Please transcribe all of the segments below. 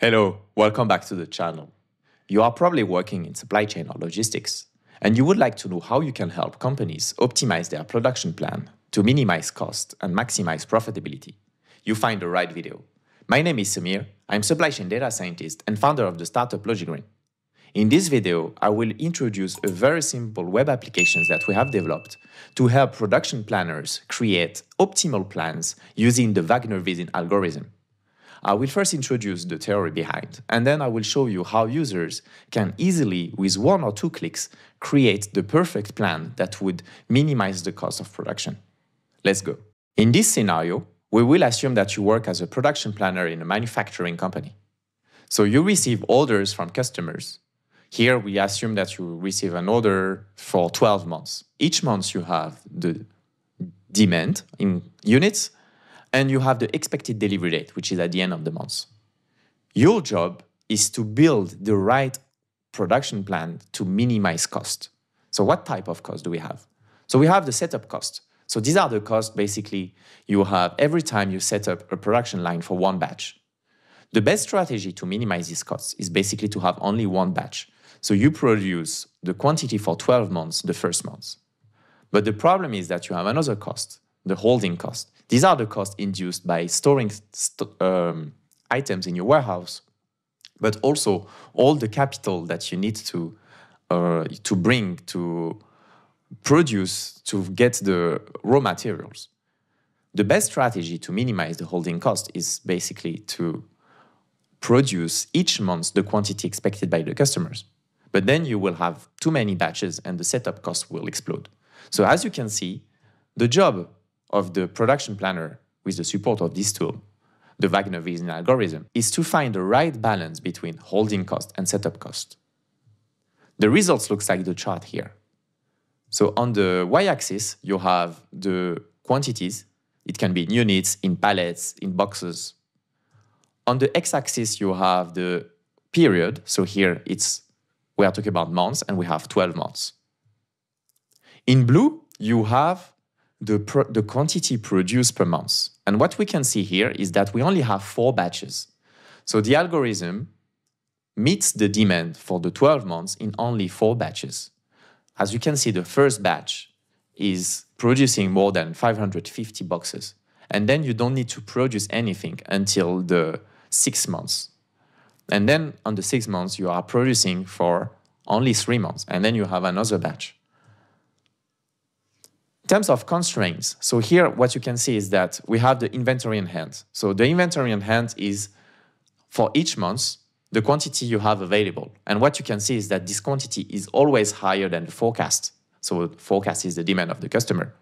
Hello, welcome back to the channel. You are probably working in supply chain or logistics, and you would like to know how you can help companies optimize their production plan to minimize cost and maximize profitability. You find the right video. My name is Samir, I'm supply chain data scientist and founder of the startup Logigreen. In this video, I will introduce a very simple web applications that we have developed to help production planners create optimal plans using the Wagner-Whitin algorithm. I will first introduce the theory behind, and then I will show you how users can easily, with one or two clicks, create the perfect plan that would minimize the cost of production. Let's go. In this scenario, we will assume that you work as a production planner in a manufacturing company. So you receive orders from customers. Here we assume that you receive an order for 12 months. Each month you have the demand in units and you have the expected delivery date, which is at the end of the month. Your job is to build the right production plan to minimize cost. So what type of cost do we have? So we have the setup cost. So these are the costs basically you have every time you set up a production line for one batch. The best strategy to minimize these costs is basically to have only one batch. So you produce the quantity for 12 months the first month. But the problem is that you have another cost, the holding cost. These are the costs induced by storing st um, items in your warehouse, but also all the capital that you need to uh, to bring to produce to get the raw materials. The best strategy to minimize the holding cost is basically to produce each month the quantity expected by the customers. But then you will have too many batches and the setup cost will explode. So as you can see, the job of the production planner with the support of this tool, the Wagner-Whitin algorithm, is to find the right balance between holding cost and setup cost. The results looks like the chart here. So on the y-axis, you have the quantities. It can be in units, in pallets, in boxes. On the x-axis, you have the period. So here it's we are talking about months, and we have 12 months. In blue, you have the, the quantity produced per month. And what we can see here is that we only have four batches. So the algorithm meets the demand for the 12 months in only four batches. As you can see, the first batch is producing more than 550 boxes. And then you don't need to produce anything until the six months. And then on the six months, you are producing for only three months. And then you have another batch. In terms of constraints, so here what you can see is that we have the inventory in hand. So the inventory in hand is for each month, the quantity you have available. And what you can see is that this quantity is always higher than the forecast. So forecast is the demand of the customer.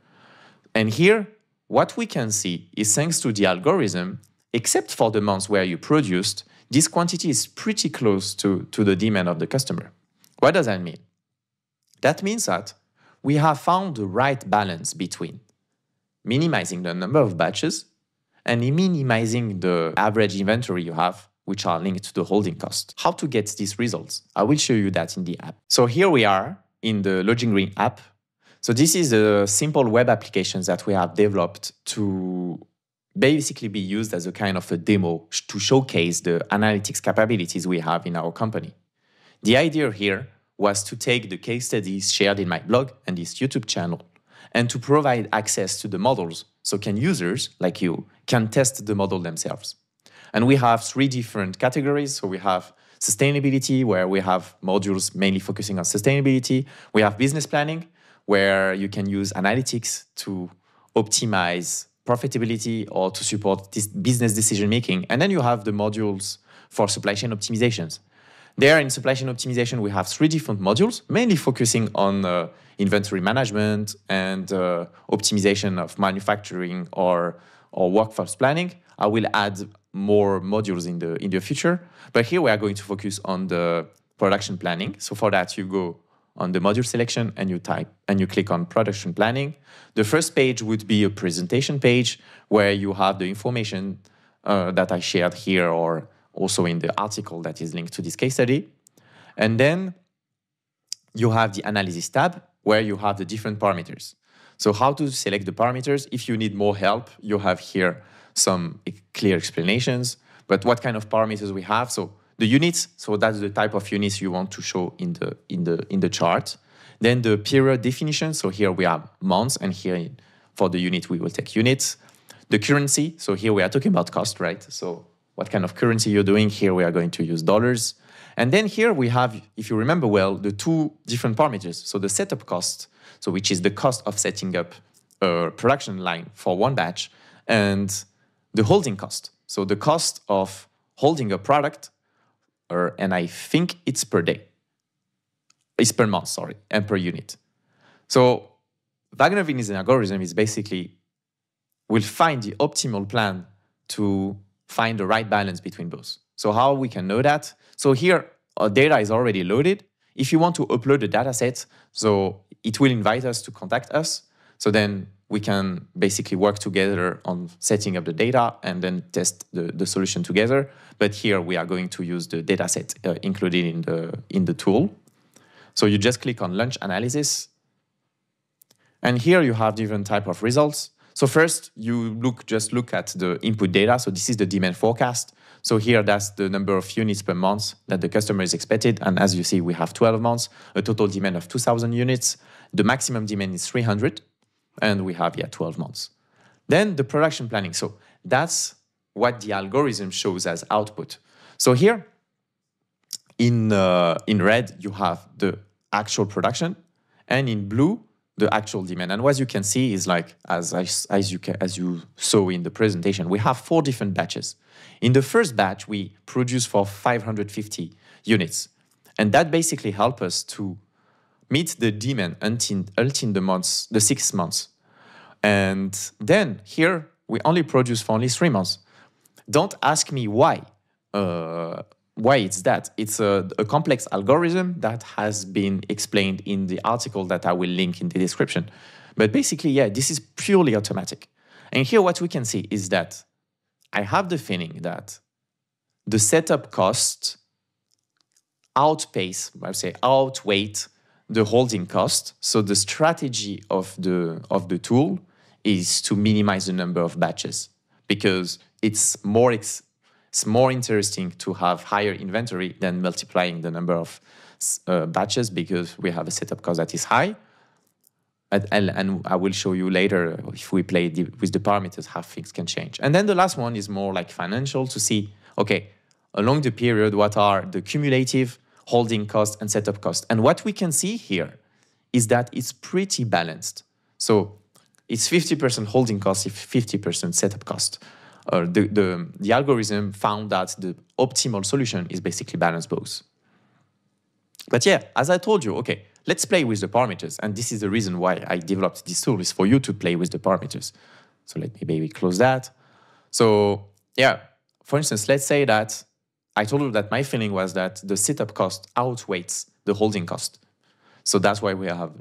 And here, what we can see is thanks to the algorithm, except for the months where you produced, this quantity is pretty close to, to the demand of the customer. What does that mean? That means that we have found the right balance between minimizing the number of batches and minimizing the average inventory you have, which are linked to the holding cost. How to get these results? I will show you that in the app. So here we are in the Logigreen app. So this is a simple web application that we have developed to basically be used as a kind of a demo to showcase the analytics capabilities we have in our company. The idea here was to take the case studies shared in my blog and this YouTube channel and to provide access to the models so can users like you can test the model themselves. And we have three different categories. So we have sustainability, where we have modules mainly focusing on sustainability. We have business planning, where you can use analytics to optimize profitability or to support this business decision making. And then you have the modules for supply chain optimizations, there in supply chain optimization, we have three different modules, mainly focusing on uh, inventory management and uh, optimization of manufacturing or, or workforce planning. I will add more modules in the, in the future. But here we are going to focus on the production planning. So for that, you go on the module selection and you type and you click on production planning. The first page would be a presentation page where you have the information uh, that I shared here or also in the article that is linked to this case study. And then you have the analysis tab where you have the different parameters. So how to select the parameters. If you need more help, you have here some clear explanations. But what kind of parameters we have? So the units, so that's the type of units you want to show in the in the in the chart. Then the period definition. So here we have months, and here for the unit we will take units. The currency. So here we are talking about cost, right? So what kind of currency you're doing? Here we are going to use dollars. And then here we have, if you remember well, the two different parameters. So the setup cost, so which is the cost of setting up a production line for one batch, and the holding cost. So the cost of holding a product, or, and I think it's per day. It's per month, sorry, and per unit. So Wagner-Whitin algorithm is basically will find the optimal plan to find the right balance between both. So how we can know that? So here, our data is already loaded. If you want to upload a data set, so it will invite us to contact us. So then we can basically work together on setting up the data and then test the, the solution together. But here we are going to use the data set uh, included in the, in the tool. So you just click on launch analysis. And here you have different type of results. So first, you look just look at the input data. So this is the demand forecast. So here, that's the number of units per month that the customer is expected. And as you see, we have 12 months, a total demand of 2,000 units. The maximum demand is 300, and we have, yeah, 12 months. Then the production planning. So that's what the algorithm shows as output. So here, in, uh, in red, you have the actual production, and in blue, the actual demand. And what you can see is like, as, as, you, as you saw in the presentation, we have four different batches. In the first batch, we produce for 550 units. And that basically help us to meet the demand until, until the months, the six months. And then here, we only produce for only three months. Don't ask me why. Uh, why it's that. It's a, a, complex algorithm that has been explained in the article that I will link in the description. But basically, yeah, this is purely automatic. And here what we can see is that I have the feeling that the setup cost outpace, I would say outweigh the holding cost. So the strategy of the of the tool is to minimize the number of batches because it's more ex it's more interesting to have higher inventory than multiplying the number of uh, batches because we have a setup cost that is high. And, and, and, I will show you later if we play the, with the parameters how things can change. And then the last one is more like financial to see, okay, along the period, what are the cumulative holding cost and setup cost? And what we can see here is that it's pretty balanced. So it's 50% holding cost, 50% setup cost uh, the, the, the algorithm found that the optimal solution is basically balance both. But yeah, as I told you, okay, let's play with the parameters. And this is the reason why I developed this tool is for you to play with the parameters. So let me maybe close that. So yeah, for instance, let's say that I told you that my feeling was that the setup cost outweighs the holding cost. So that's why we have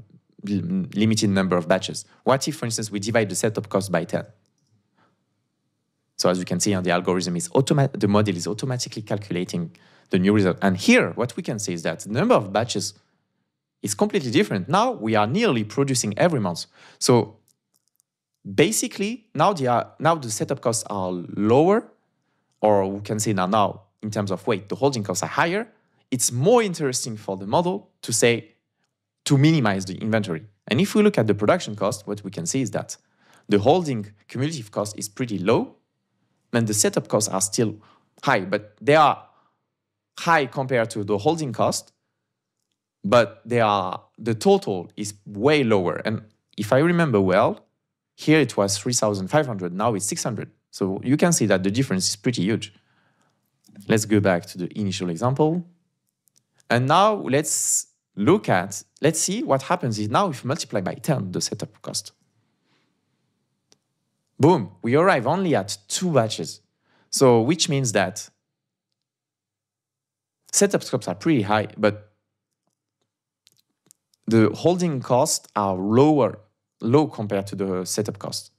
limited number of batches. What if, for instance, we divide the setup cost by 10? So as you can see, on the algorithm is the model is automatically calculating the new result. And here, what we can see is that the number of batches is completely different. Now we are nearly producing every month. So basically, now the, uh, now the setup costs are lower, or we can say now, now in terms of weight, the holding costs are higher. It's more interesting for the model to say, to minimize the inventory. And if we look at the production cost, what we can see is that the holding cumulative cost is pretty low and the setup costs are still high, but they are high compared to the holding cost, but they are the total is way lower. And if I remember well, here it was 3,500, now it's 600. So you can see that the difference is pretty huge. Let's go back to the initial example. And now let's look at, let's see what happens is now if you multiply by 10 the setup cost. Boom, we arrive only at two batches. So which means that setup scopes are pretty high, but the holding costs are lower, low compared to the setup cost.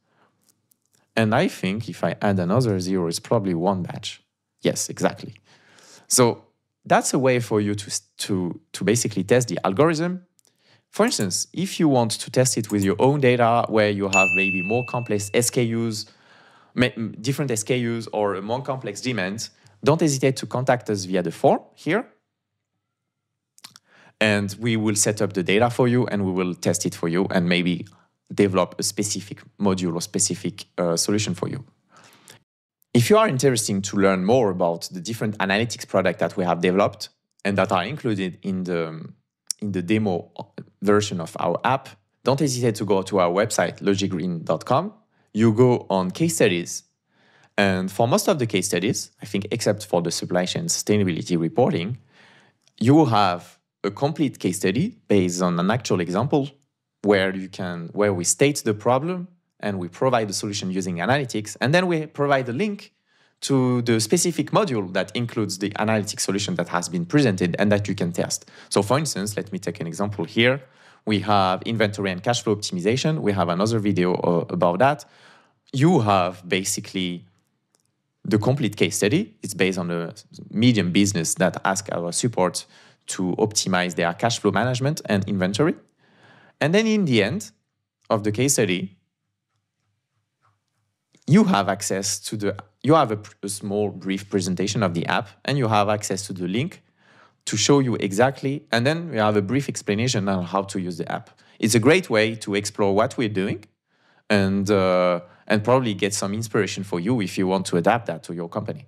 And I think if I add another zero, it's probably one batch. Yes, exactly. So that's a way for you to, to, to basically test the algorithm for instance, if you want to test it with your own data where you have maybe more complex SKUs, different SKUs or more complex demand, don't hesitate to contact us via the form here. And we will set up the data for you and we will test it for you and maybe develop a specific module or specific uh, solution for you. If you are interested to learn more about the different analytics products that we have developed and that are included in the, in the demo uh, version of our app, don't hesitate to go to our website, logi-green.com. You go on case studies. And for most of the case studies, I think except for the supply chain sustainability reporting, you will have a complete case study based on an actual example where you can where we state the problem and we provide the solution using analytics and then we provide a link to the specific module that includes the analytic solution that has been presented and that you can test. So for instance, let me take an example here. We have inventory and cash flow optimization. We have another video uh, about that. You have basically the complete case study. It's based on a medium business that ask our support to optimize their cash flow management and inventory. And then in the end of the case study, you have access to the, you have a, a, small brief presentation of the app and you have access to the link to show you exactly, and then we have a brief explanation on how to use the app. It's a great way to explore what we're doing and, uh, and probably get some inspiration for you if you want to adapt that to your company.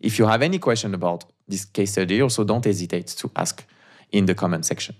If you have any question about this case study, also don't hesitate to ask in the comment section.